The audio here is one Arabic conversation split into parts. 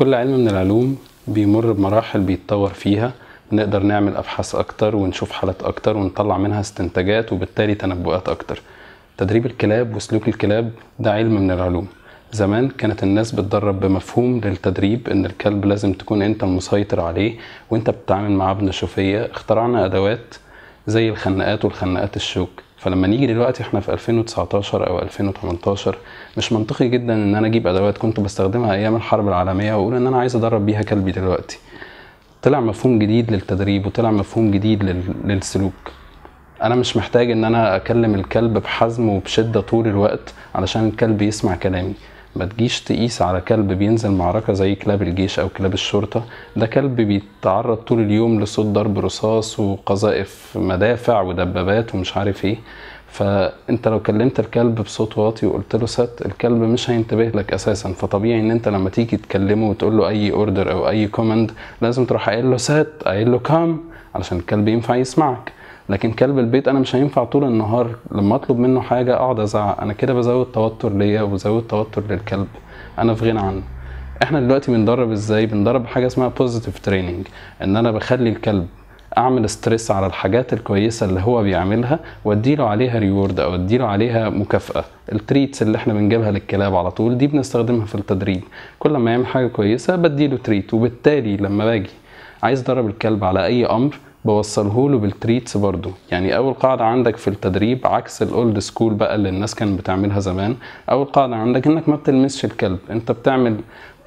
كل علم من العلوم بيمر بمراحل بيتطور فيها. نقدر نعمل أبحاث أكتر ونشوف حالات أكتر ونطلع منها استنتاجات وبالتالي تنبؤات أكتر. تدريب الكلاب وسلوك الكلاب ده علم من العلوم. زمان كانت الناس بتدرب بمفهوم للتدريب إن الكلب لازم تكون أنت المسيطر عليه وأنت بتتعامل معاه بنشوفية اخترعنا أدوات زي الخناقات والخناقات الشوك. فلما نيجي دلوقتي إحنا في 2019 أو 2018 مش منطقي جدا إن أنا أجيب أدوات كنت بستخدمها أيام الحرب العالمية وأقول إن أنا عايز أدرب بيها كلبي دلوقتي. طلع مفهوم جديد للتدريب وطلع مفهوم جديد لل... للسلوك. أنا مش محتاج إن أنا أكلم الكلب بحزم وبشدة طول الوقت علشان الكلب يسمع كلامي. ما تجيش تقيس على كلب بينزل معركة زي كلاب الجيش أو كلاب الشرطة. ده كلب بيتعرض طول اليوم لصوت ضرب رصاص وقذائف مدافع ودبابات ومش عارف إيه. فأنت لو كلمت الكلب بصوت واطي وقلت له sit الكلب مش هينتبه لك أساسا. فطبيعي إن أنت لما تيجي تكلمه وتقول له أي order أو أي command لازم تروح قايل له sit قايل له come علشان الكلب ينفع يسمعك. لكن كلب البيت أنا مش هينفع طول النهار لما أطلب منه حاجة أقعد أزعق. أنا كده بزود توتر ليا وبزود توتر للكلب. أنا في غنى عنه. إحنا دلوقتي بندرب إزاي؟ بندرب حاجة اسمها positive training إن أنا بخلي الكلب أعمل stress على الحاجات الكويسة اللي هو بيعملها وأديله عليها reward أو أديله عليها مكافأة. ال treats اللي إحنا بنجيبها للكلاب على طول دي بنستخدمها في التدريب. كل ما يعمل حاجة كويسة بديله treat وبالتالي لما باجي عايز أدرب الكلب على أي أمر بوصله له بال treats برضو يعني أول قاعدة عندك في التدريب عكس ال old school بقى اللي الناس كانت بتعملها زمان أول قاعدة عندك إنك ما بتلمسش الكلب. أنت بتعمل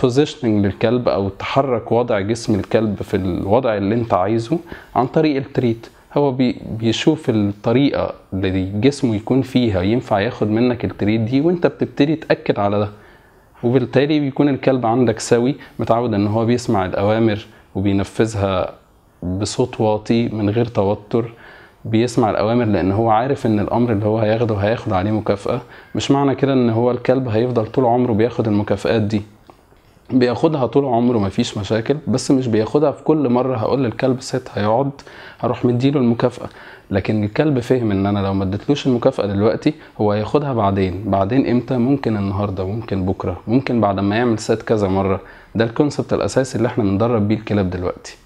positioning للكلب أو تحرك وضع جسم الكلب في الوضع اللي أنت عايزه عن طريق ال treat. هو بي بيشوف الطريقة اللي جسمه يكون فيها ينفع ياخد منك التريت دي وأنت بتبتدي تأكد على ده. وبالتالي بيكون الكلب عندك سوي متعود إن هو بيسمع الأوامر وبينفذها بصوت واطي من غير توتر بيسمع الأوامر لأن هو عارف إن الأمر اللي هو هياخده هياخد عليه مكافأة. مش معنى كده إن هو الكلب هيفضل طول عمره بياخد المكافآت دي. بياخدها طول عمره مفيش مشاكل بس مش بياخدها في كل مرة هقول للكلب ست هيقعد هروح مديله المكافأة. لكن الكلب فهم إن أنا لو ما اديتلوش المكافأة دلوقتي هو هياخدها بعدين. بعدين إمتى؟ ممكن النهاردة ممكن بكرة ممكن بعد ما يعمل ست كذا مرة. ده الكونسبت الأساسي اللي إحنا بندرب بيه الكلاب دلوقتي.